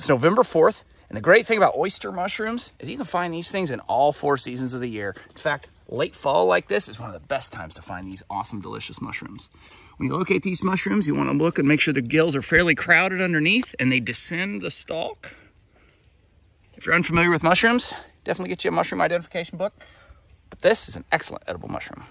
It's November 4th, and the great thing about oyster mushrooms is you can find these things in all four seasons of the year. In fact, late fall like this is one of the best times to find these awesome, delicious mushrooms. When you locate these mushrooms, you want to look and make sure the gills are fairly crowded underneath and they descend the stalk. If you're unfamiliar with mushrooms, definitely get you a mushroom identification book. But this is an excellent edible mushroom.